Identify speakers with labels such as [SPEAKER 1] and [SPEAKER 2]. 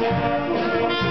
[SPEAKER 1] Música